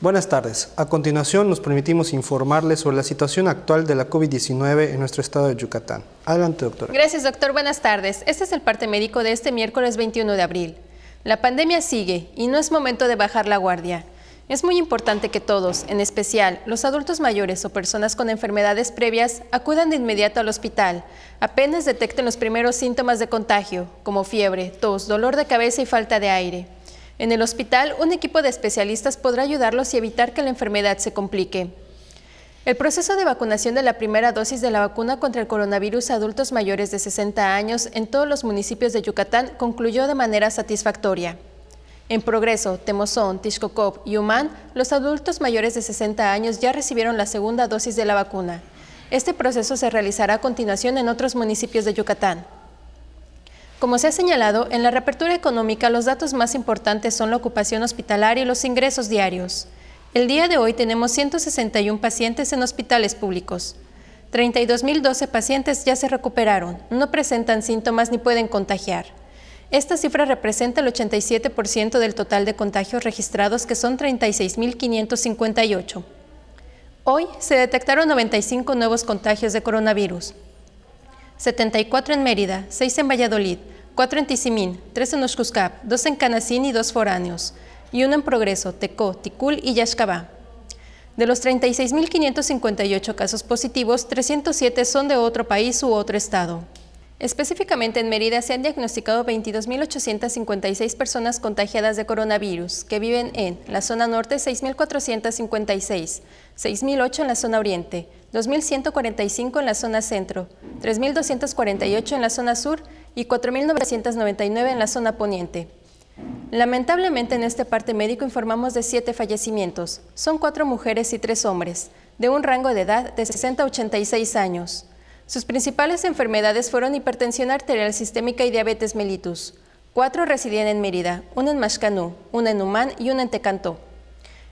Buenas tardes. A continuación nos permitimos informarles sobre la situación actual de la COVID-19 en nuestro estado de Yucatán. Adelante, doctora. Gracias, doctor. Buenas tardes. Este es el parte médico de este miércoles 21 de abril. La pandemia sigue y no es momento de bajar la guardia. Es muy importante que todos, en especial los adultos mayores o personas con enfermedades previas, acudan de inmediato al hospital, apenas detecten los primeros síntomas de contagio, como fiebre, tos, dolor de cabeza y falta de aire. En el hospital, un equipo de especialistas podrá ayudarlos y evitar que la enfermedad se complique. El proceso de vacunación de la primera dosis de la vacuna contra el coronavirus a adultos mayores de 60 años en todos los municipios de Yucatán concluyó de manera satisfactoria. En Progreso, Temozón, Tixcocop y Humán, los adultos mayores de 60 años ya recibieron la segunda dosis de la vacuna. Este proceso se realizará a continuación en otros municipios de Yucatán. Como se ha señalado, en la reapertura económica los datos más importantes son la ocupación hospitalaria y los ingresos diarios. El día de hoy tenemos 161 pacientes en hospitales públicos. 32.012 pacientes ya se recuperaron, no presentan síntomas ni pueden contagiar. Esta cifra representa el 87% del total de contagios registrados, que son 36.558. Hoy se detectaron 95 nuevos contagios de coronavirus, 74 en Mérida, 6 en Valladolid, 4 en Tizimín, 3 en Oshkuskap, 2 en Canacín y 2 foráneos, y uno en Progreso, Tecó, Ticul y Yaxcabá. De los 36.558 casos positivos, 307 son de otro país u otro estado. Específicamente en Mérida se han diagnosticado 22.856 personas contagiadas de coronavirus, que viven en la zona norte 6.456, 6.008 en la zona oriente, 2.145 en la zona centro, 3.248 en la zona sur y 4.999 en la zona poniente. Lamentablemente en este parte médico informamos de siete fallecimientos. Son cuatro mujeres y tres hombres, de un rango de edad de 60 a 86 años. Sus principales enfermedades fueron hipertensión arterial sistémica y diabetes mellitus. Cuatro residían en Mérida, una en Mashcanú, una en Humán y una en Tecantó.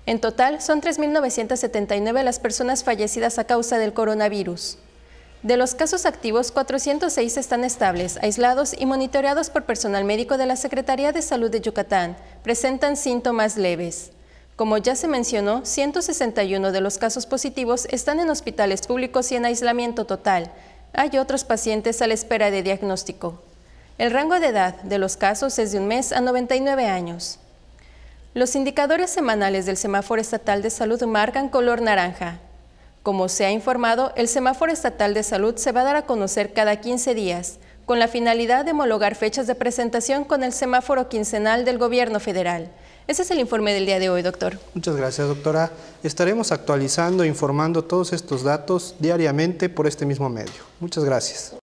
En total, son 3.979 las personas fallecidas a causa del coronavirus. De los casos activos, 406 están estables, aislados y monitoreados por personal médico de la Secretaría de Salud de Yucatán. Presentan síntomas leves. Como ya se mencionó, 161 de los casos positivos están en hospitales públicos y en aislamiento total. Hay otros pacientes a la espera de diagnóstico. El rango de edad de los casos es de un mes a 99 años. Los indicadores semanales del semáforo estatal de salud marcan color naranja. Como se ha informado, el semáforo estatal de salud se va a dar a conocer cada 15 días, con la finalidad de homologar fechas de presentación con el semáforo quincenal del gobierno federal. Ese es el informe del día de hoy, doctor. Muchas gracias, doctora. Estaremos actualizando e informando todos estos datos diariamente por este mismo medio. Muchas gracias.